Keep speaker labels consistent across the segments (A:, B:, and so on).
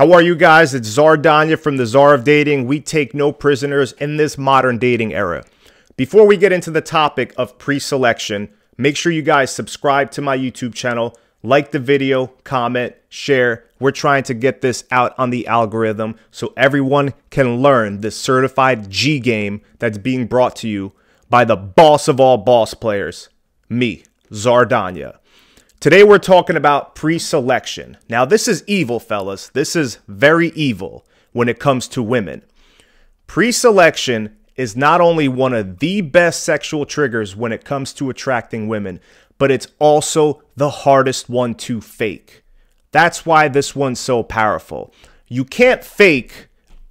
A: How are you guys? It's Czar Danya from the Czar of Dating. We take no prisoners in this modern dating era. Before we get into the topic of pre-selection, make sure you guys subscribe to my YouTube channel, like the video, comment, share. We're trying to get this out on the algorithm so everyone can learn the certified G game that's being brought to you by the boss of all boss players, me, Czar Danya. Today we're talking about pre-selection. Now this is evil, fellas. This is very evil when it comes to women. Pre-selection is not only one of the best sexual triggers when it comes to attracting women, but it's also the hardest one to fake. That's why this one's so powerful. You can't fake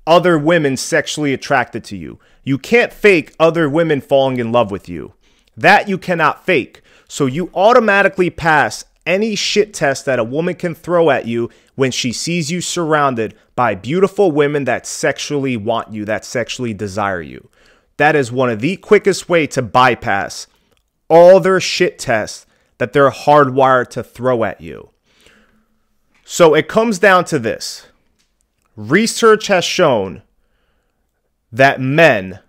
A: other women sexually attracted to you. You can't fake other women falling in love with you. That you cannot fake. So you automatically pass any shit test that a woman can throw at you when she sees you surrounded by beautiful women that sexually want you, that sexually desire you. That is one of the quickest way to bypass all their shit tests that they're hardwired to throw at you. So it comes down to this. Research has shown that men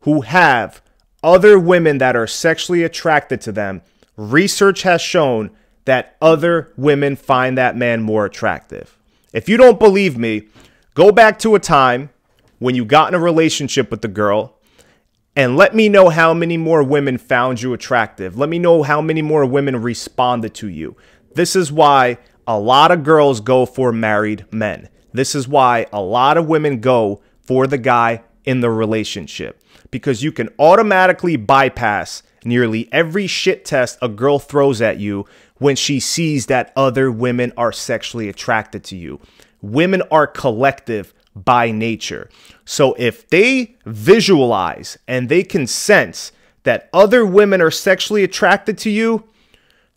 A: who have other women that are sexually attracted to them, research has shown that other women find that man more attractive. If you don't believe me, go back to a time when you got in a relationship with the girl and let me know how many more women found you attractive. Let me know how many more women responded to you. This is why a lot of girls go for married men. This is why a lot of women go for the guy in the relationship because you can automatically bypass nearly every shit test a girl throws at you when she sees that other women are sexually attracted to you. Women are collective by nature. So if they visualize and they can sense that other women are sexually attracted to you,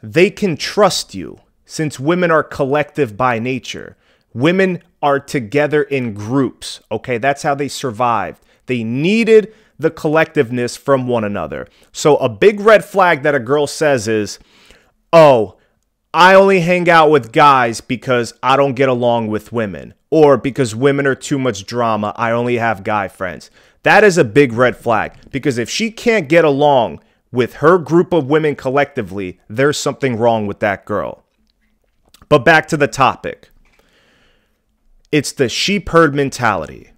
A: they can trust you since women are collective by nature. Women are together in groups. Okay, that's how they survived. They needed the collectiveness from one another. So, a big red flag that a girl says is, Oh, I only hang out with guys because I don't get along with women, or because women are too much drama. I only have guy friends. That is a big red flag because if she can't get along with her group of women collectively, there's something wrong with that girl. But back to the topic it's the sheep herd mentality.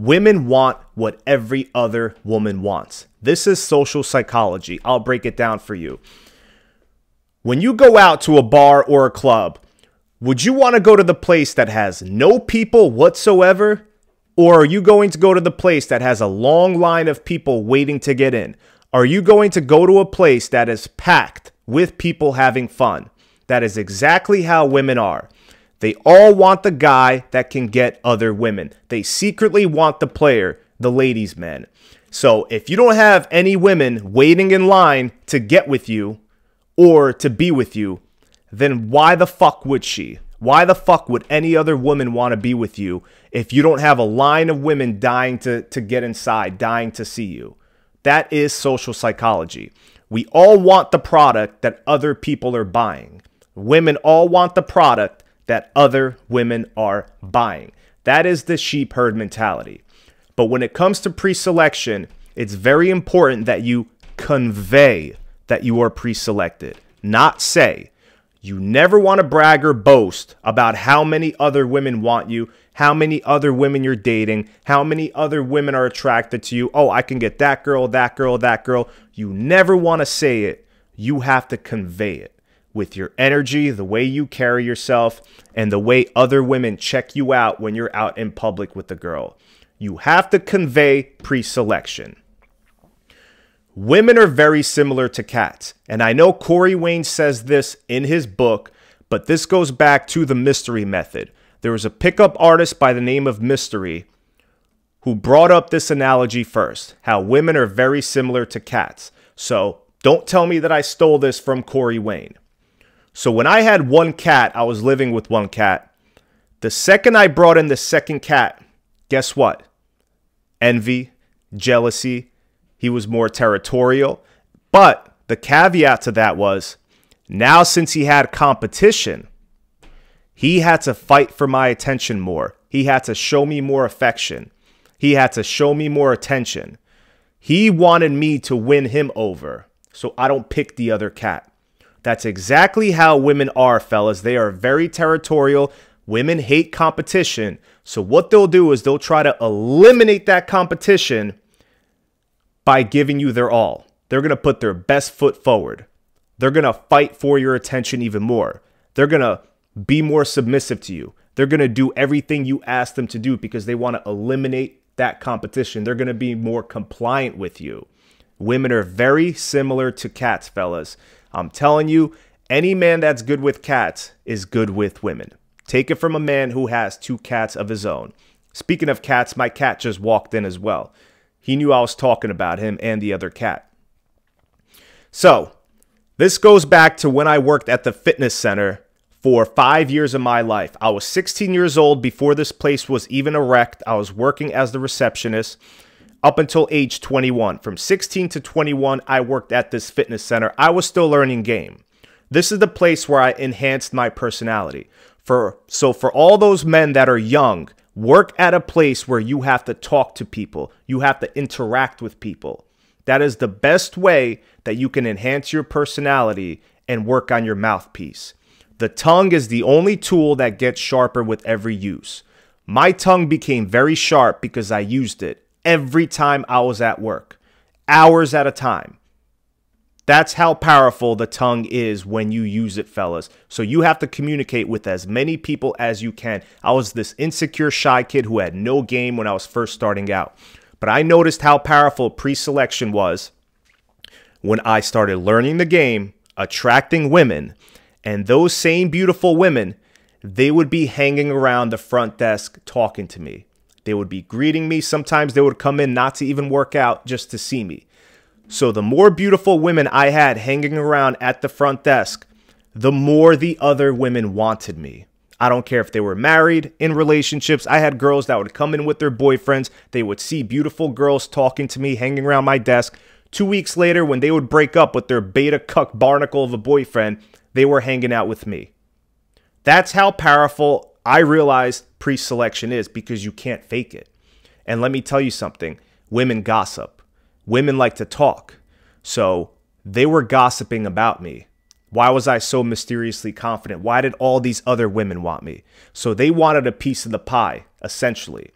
A: Women want what every other woman wants. This is social psychology. I'll break it down for you. When you go out to a bar or a club, would you want to go to the place that has no people whatsoever? Or are you going to go to the place that has a long line of people waiting to get in? Are you going to go to a place that is packed with people having fun? That is exactly how women are. They all want the guy that can get other women. They secretly want the player, the ladies' man. So if you don't have any women waiting in line to get with you or to be with you, then why the fuck would she? Why the fuck would any other woman want to be with you if you don't have a line of women dying to, to get inside, dying to see you? That is social psychology. We all want the product that other people are buying. Women all want the product that other women are buying. That is the sheep herd mentality. But when it comes to pre selection, it's very important that you convey that you are pre selected, not say. You never want to brag or boast about how many other women want you, how many other women you're dating, how many other women are attracted to you. Oh, I can get that girl, that girl, that girl. You never want to say it. You have to convey it with your energy, the way you carry yourself, and the way other women check you out when you're out in public with a girl. You have to convey pre selection. Women are very similar to cats. And I know Corey Wayne says this in his book, but this goes back to the mystery method. There was a pickup artist by the name of Mystery who brought up this analogy first how women are very similar to cats. So don't tell me that I stole this from Corey Wayne. So when I had one cat, I was living with one cat. The second I brought in the second cat, guess what? Envy, jealousy. He was more territorial. But the caveat to that was now, since he had competition, He had to fight for my attention more. He had to show me more affection. He had to show me more attention. He wanted me to win him over so I don't pick the other cat. That's exactly how women are, fellas. They are very territorial. Women hate competition. So what they'll do is they'll try to eliminate that competition by giving you their all. They're going to put their best foot forward. They're going to fight for your attention even more. They're going to be more submissive to you. They're going to do everything you ask them to do because they want to eliminate that competition. They're going to be more compliant with you. Women are very similar to cats, fellas. I'm telling you, any man that's good with cats is good with women. Take it from a man who has two cats of his own. Speaking of cats, my cat just walked in as well. He knew I was talking about him and the other cat. So, this goes back to when I worked at the fitness center for five years of my life. I was 16 years old before this place was even erect. I was working as the receptionist up until age 21. From 16 to 21, I worked at this fitness center. I was still learning game. This is the place where I enhanced my personality. For so for all those men that are young, work at a place where you have to talk to people, you have to interact with people. That is the best way that you can enhance your personality and work on your mouthpiece. The tongue is the only tool that gets sharper with every use. My tongue became very sharp because I used it every time I was at work, hours at a time. That's how powerful the tongue is when you use it, fellas. So you have to communicate with as many people as you can. I was this insecure, shy kid who had no game when I was first starting out. But I noticed how powerful pre selection was when I started learning the game, attracting women, and those same beautiful women, they would be hanging around the front desk talking to me. They would be greeting me. Sometimes they would come in not to even work out, just to see me. So the more beautiful women I had hanging around at the front desk, the more the other women wanted me. I don't care if they were married, in relationships. I had girls that would come in with their boyfriends. They would see beautiful girls talking to me, hanging around my desk. Two weeks later, when they would break up with their beta cuck barnacle of a boyfriend, they were hanging out with me. That's how powerful I realized pre selection is because you can't fake it. And let me tell you something women gossip, women like to talk. So they were gossiping about me. Why was I so mysteriously confident? Why did all these other women want me? So they wanted a piece of the pie, essentially.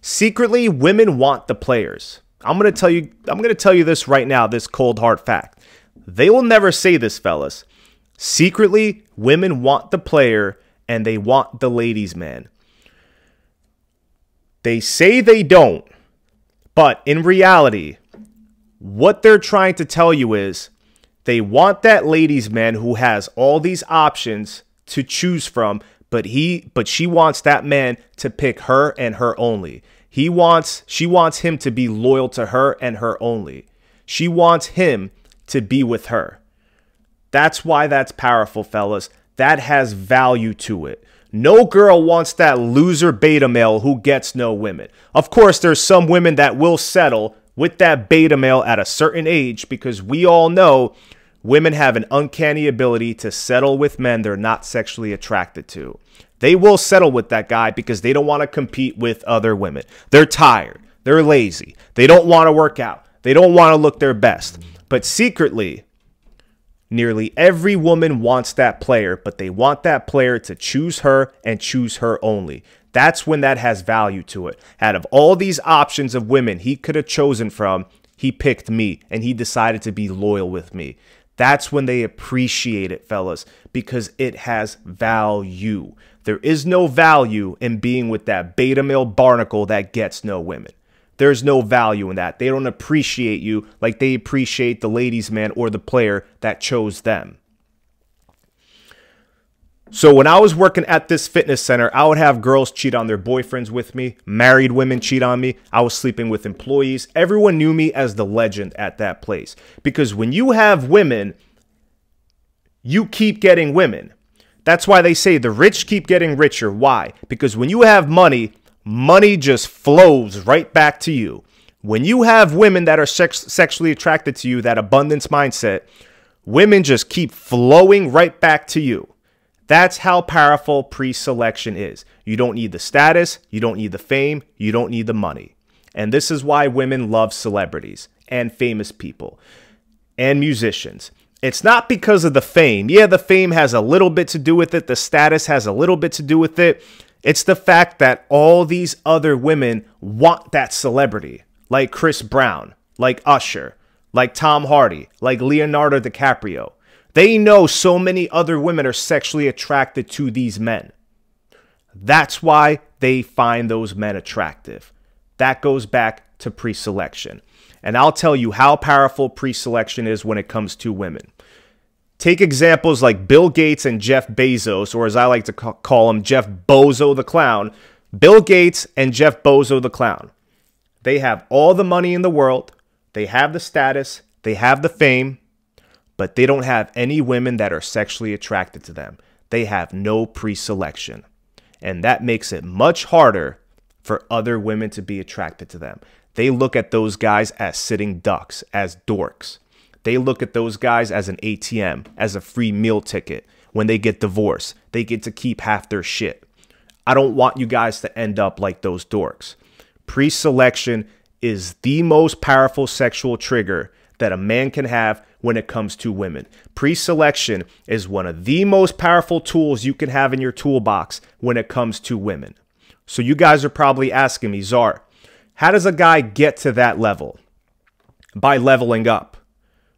A: Secretly, women want the players. I'm going to tell you I'm going to tell you this right now, this cold hard fact. They will never say this, fellas. Secretly, women want the player and they want the ladies' man. They say they don't, but in reality, what they're trying to tell you is they want that ladies' man who has all these options to choose from, but he but she wants that man to pick her and her only. He wants she wants him to be loyal to her and her only. She wants him to be with her. That's why that's powerful, fellas. That has value to it. No girl wants that loser beta male who gets no women. Of course, there's some women that will settle with that beta male at a certain age because we all know women have an uncanny ability to settle with men they're not sexually attracted to. They will settle with that guy because they don't want to compete with other women. They're tired. They're lazy. They don't want to work out. They don't want to look their best. But secretly, Nearly every woman wants that player, but they want that player to choose her and choose her only. That's when that has value to it. Out of all these options of women he could have chosen from, he picked me and he decided to be loyal with me. That's when they appreciate it, fellas, because it has value. There is no value in being with that beta male barnacle that gets no women. There's no value in that. They don't appreciate you like they appreciate the ladies' man or the player that chose them. So when I was working at this fitness center, I would have girls cheat on their boyfriends with me, married women cheat on me. I was sleeping with employees. Everyone knew me as the legend at that place because when you have women, you keep getting women. That's why they say the rich keep getting richer. Why? Because when you have money, money just flows right back to you. When you have women that are sex- sexually attracted to you, that abundance mindset, women just keep flowing right back to you. That's how powerful pre selection is. You don't need the status, you don't need the fame, you don't need the money. And this is why women love celebrities and famous people and musicians. It's not because of the fame. Yeah, the fame has a little bit to do with it, the status has a little bit to do with it. It's the fact that all these other women want that celebrity, like Chris Brown, like Usher, like Tom Hardy, like Leonardo DiCaprio. They know so many other women are sexually attracted to these men. That's why they find those men attractive. That goes back to pre selection. And I'll tell you how powerful pre selection is when it comes to women. Take examples like Bill Gates and Jeff Bezos, or as I like to call him, Jeff Bozo the Clown. Bill Gates and Jeff Bozo the Clown. They have all the money in the world, they have the status, they have the fame, but they don't have any women that are sexually attracted to them. They have no pre selection. And that makes it much harder for other women to be attracted to them. They look at those guys as sitting ducks, as dorks. They look at those guys as an ATM, as a free meal ticket. When they get divorced, they get to keep half their shit. I don't want you guys to end up like those dorks. Pre selection is the most powerful sexual trigger that a man can have when it comes to women. Pre selection is one of the most powerful tools you can have in your toolbox when it comes to women. So, you guys are probably asking me, Czar, how does a guy get to that level? By leveling up,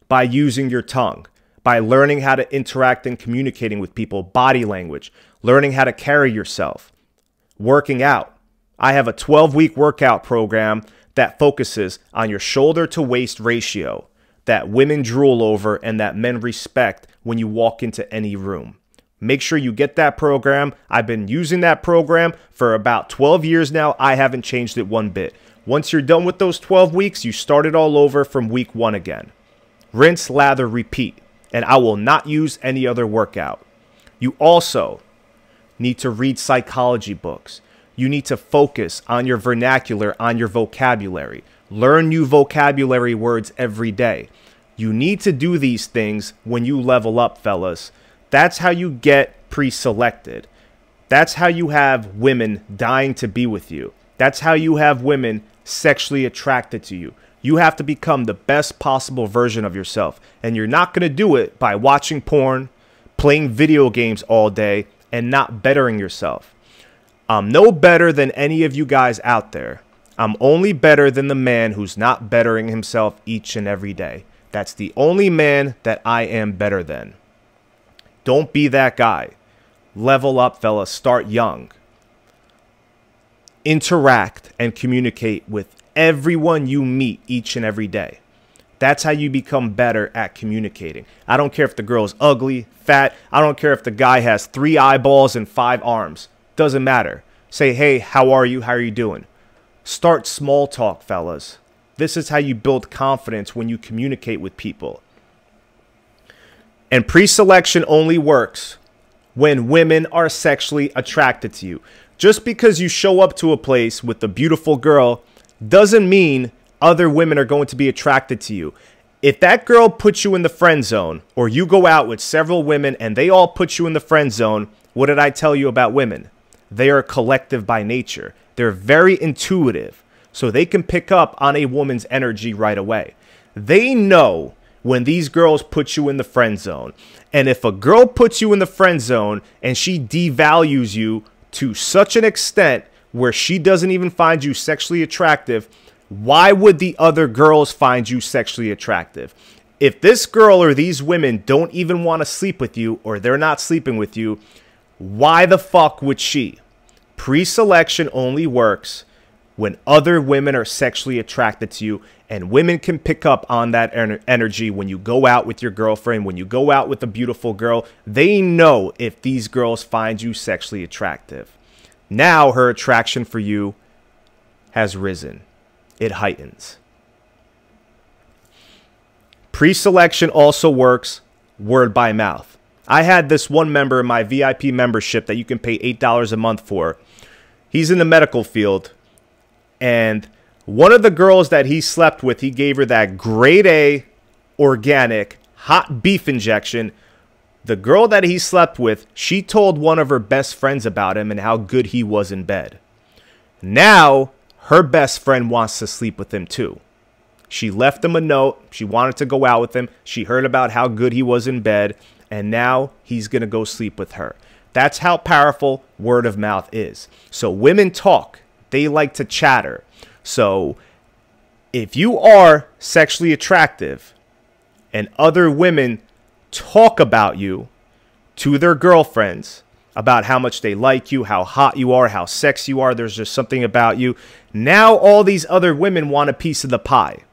A: by using your tongue, by learning how to interact and communicating with people, body language, learning how to carry yourself, working out. I have a 12 week workout program that focuses on your shoulder to waist ratio that women drool over and that men respect when you walk into any room. Make sure you get that program. I've been using that program for about 12 years now. I haven't changed it one bit. Once you're done with those 12 weeks, you start it all over from week one again. Rinse, lather, repeat. And I will not use any other workout. You also need to read psychology books. You need to focus on your vernacular, on your vocabulary. Learn new vocabulary words every day. You need to do these things when you level up, fellas. That's how you get pre selected. That's how you have women dying to be with you. That's how you have women sexually attracted to you. You have to become the best possible version of yourself. And you're not going to do it by watching porn, playing video games all day, and not bettering yourself. I'm no better than any of you guys out there. I'm only better than the man who's not bettering himself each and every day. That's the only man that I am better than. Don't be that guy. Level up, fella. Start young. Interact and communicate with everyone you meet each and every day. That's how you become better at communicating. I don't care if the girl's ugly, fat. I don't care if the guy has three eyeballs and five arms. Doesn't matter. Say, hey, how are you? How are you doing? Start small talk, fellas. This is how you build confidence when you communicate with people. And pre selection only works when women are sexually attracted to you. Just because you show up to a place with a beautiful girl doesn't mean other women are going to be attracted to you. If that girl puts you in the friend zone, or you go out with several women and they all put you in the friend zone, what did I tell you about women? They are collective by nature. They're very intuitive, so they can pick up on a woman's energy right away. They know when these girls put you in the friend zone. And if a girl puts you in the friend zone and she devalues you to such an extent where she doesn't even find you sexually attractive, why would the other girls find you sexually attractive? If this girl or these women don't even want to sleep with you or they're not sleeping with you, why the fuck would she? Pre selection only works when other women are sexually attracted to you, and women can pick up on that en- energy when you go out with your girlfriend, when you go out with a beautiful girl. They know if these girls find you sexually attractive. Now her attraction for you has risen, it heightens. Pre selection also works word by mouth. I had this one member in my VIP membership that you can pay $8 a month for. He's in the medical field. And one of the girls that he slept with, he gave her that grade A organic hot beef injection. The girl that he slept with, she told one of her best friends about him and how good he was in bed. Now, her best friend wants to sleep with him too. She left him a note. She wanted to go out with him. She heard about how good he was in bed, and now he's going to go sleep with her. That's how powerful word of mouth is. So women talk, they like to chatter. So if you are sexually attractive and other women talk about you to their girlfriends about how much they like you, how hot you are, how sexy you are, there's just something about you. Now all these other women want a piece of the pie.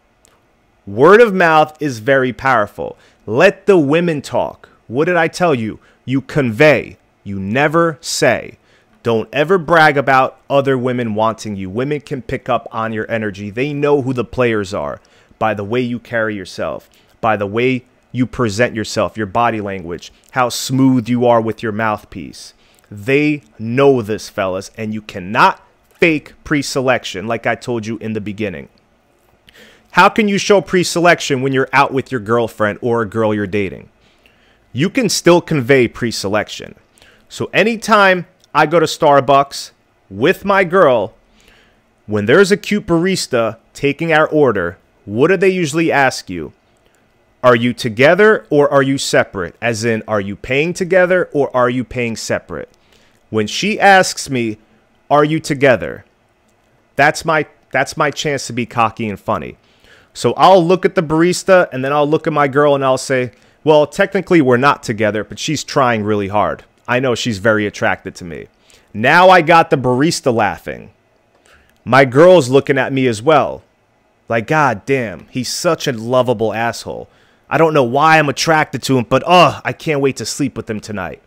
A: Word of mouth is very powerful. Let the women talk. What did I tell you? You convey. You never say. Don't ever brag about other women wanting you. Women can pick up on your energy. They know who the players are by the way you carry yourself, by the way you present yourself, your body language, how smooth you are with your mouthpiece. They know this, fellas, and you cannot fake pre selection like I told you in the beginning. How can you show pre selection when you're out with your girlfriend or a girl you're dating? You can still convey pre selection. So anytime I go to Starbucks with my girl, when there's a cute barista taking our order, what do they usually ask you? Are you together or are you separate? As in, are you paying together or are you paying separate? When she asks me, "Are you together?" That's my that's my chance to be cocky and funny. So I'll look at the barista and then I'll look at my girl and I'll say, "Well, technically we're not together, but she's trying really hard." I know she's very attracted to me. Now I got the barista laughing. My girl's looking at me as well. Like, god damn, he's such a lovable asshole. I don't know why I'm attracted to him, but oh, I can't wait to sleep with him tonight.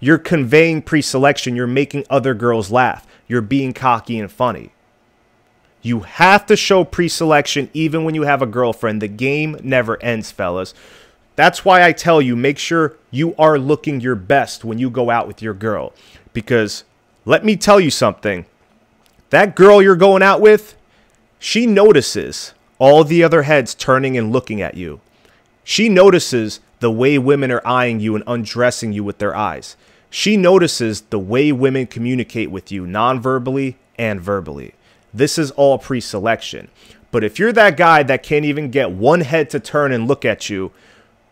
A: You're conveying pre selection, you're making other girls laugh, you're being cocky and funny. You have to show pre selection even when you have a girlfriend. The game never ends, fellas. That's why I tell you make sure you are looking your best when you go out with your girl. Because let me tell you something that girl you're going out with, she notices all the other heads turning and looking at you. She notices the way women are eyeing you and undressing you with their eyes. She notices the way women communicate with you non verbally and verbally. This is all pre selection. But if you're that guy that can't even get one head to turn and look at you,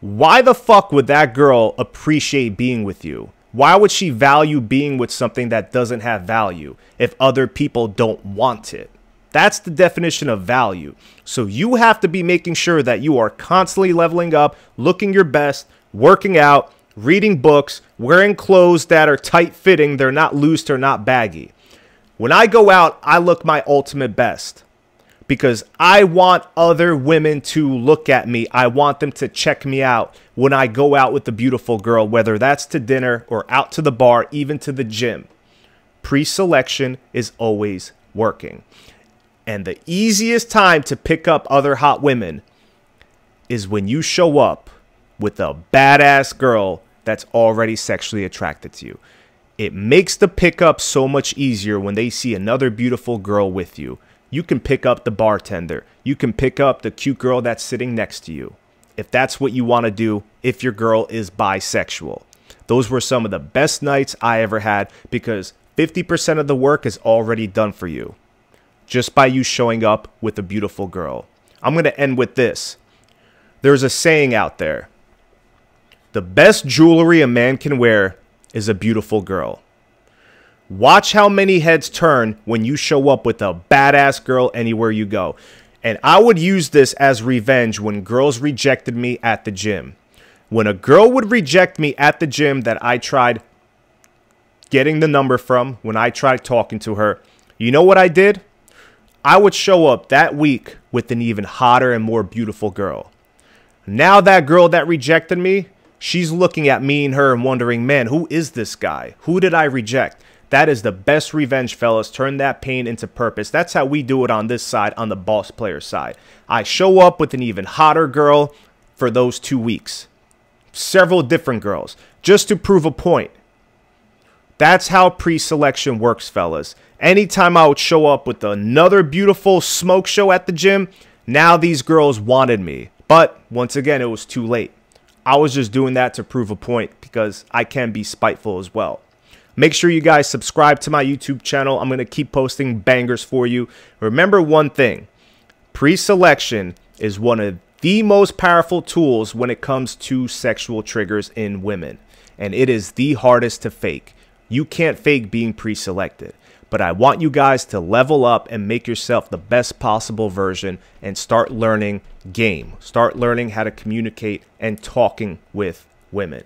A: why the fuck would that girl appreciate being with you? Why would she value being with something that doesn't have value if other people don't want it? That's the definition of value. So you have to be making sure that you are constantly leveling up, looking your best, working out, reading books, wearing clothes that are tight fitting, they're not loose, they're not baggy. When I go out, I look my ultimate best because I want other women to look at me. I want them to check me out when I go out with a beautiful girl, whether that's to dinner or out to the bar, even to the gym. Pre selection is always working. And the easiest time to pick up other hot women is when you show up with a badass girl that's already sexually attracted to you. It makes the pickup so much easier when they see another beautiful girl with you you can pick up the bartender. You can pick up the cute girl that's sitting next to you. If that's what you want to do, if your girl is bisexual. Those were some of the best nights I ever had because 50% of the work is already done for you just by you showing up with a beautiful girl. I'm going to end with this. There's a saying out there the best jewelry a man can wear is a beautiful girl. Watch how many heads turn when you show up with a badass girl anywhere you go. And I would use this as revenge when girls rejected me at the gym. When a girl would reject me at the gym that I tried getting the number from, when I tried talking to her, you know what I did? I would show up that week with an even hotter and more beautiful girl. Now that girl that rejected me, she's looking at me and her and wondering, man, who is this guy? Who did I reject? That is the best revenge, fellas. Turn that pain into purpose. That's how we do it on this side, on the boss player side. I show up with an even hotter girl for those two weeks. Several different girls, just to prove a point. That's how pre selection works, fellas. Anytime I would show up with another beautiful smoke show at the gym, now these girls wanted me. But once again, it was too late. I was just doing that to prove a point because I can be spiteful as well. Make sure you guys subscribe to my YouTube channel. I'm going to keep posting bangers for you. Remember one thing pre selection is one of the most powerful tools when it comes to sexual triggers in women, and it is the hardest to fake. You can't fake being pre selected. But I want you guys to level up and make yourself the best possible version and start learning game. Start learning how to communicate and talking with women.